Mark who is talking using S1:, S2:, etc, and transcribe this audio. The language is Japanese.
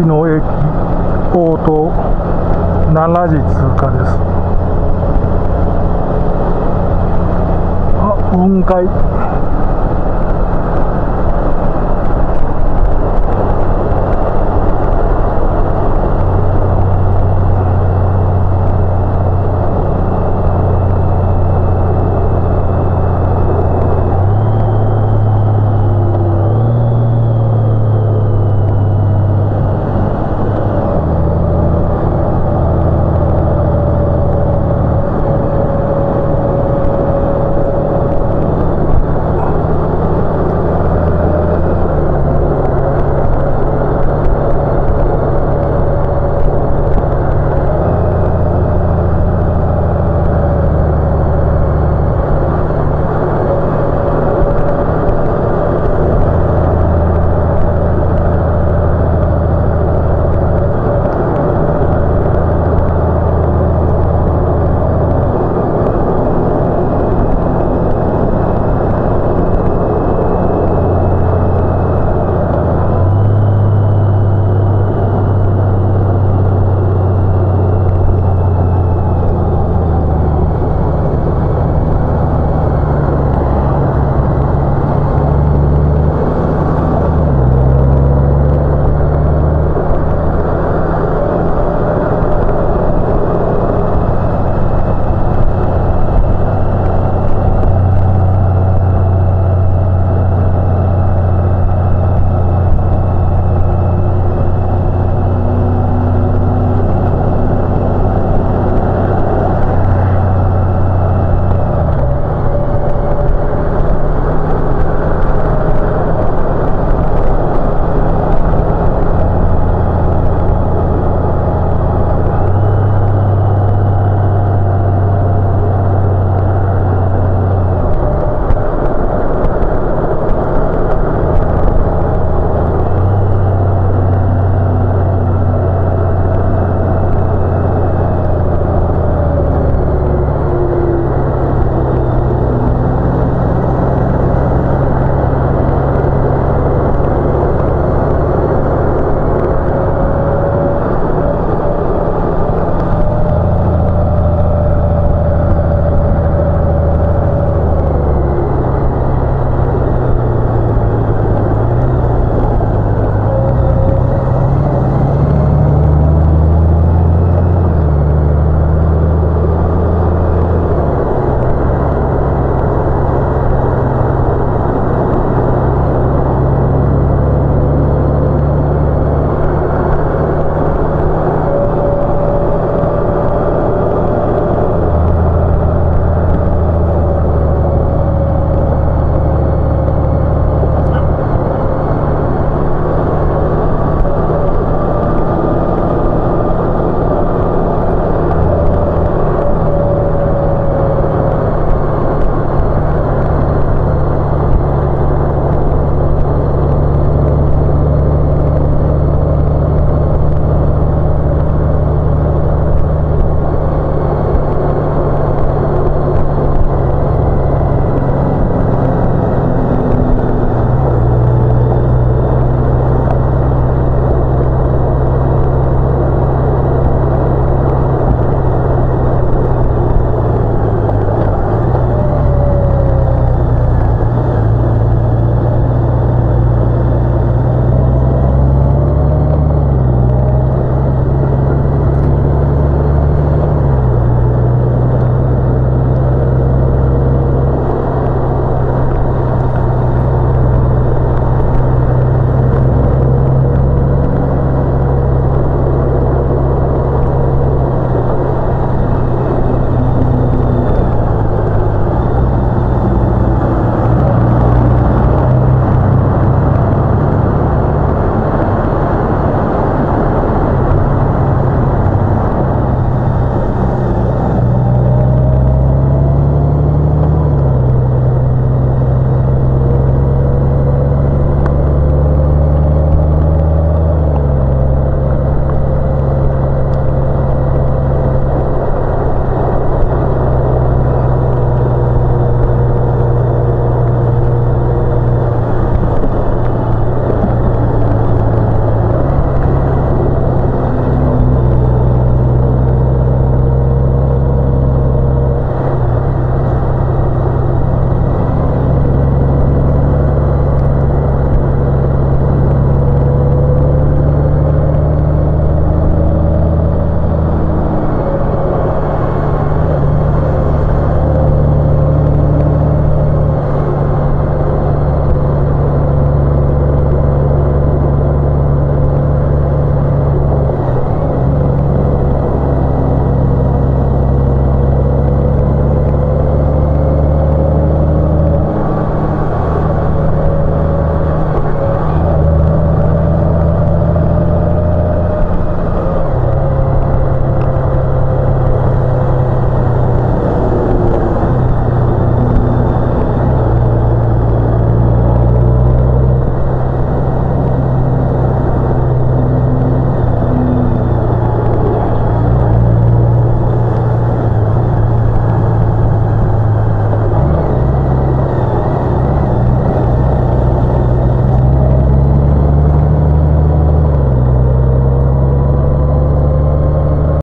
S1: 道の駅応答7時通過ですあ雲海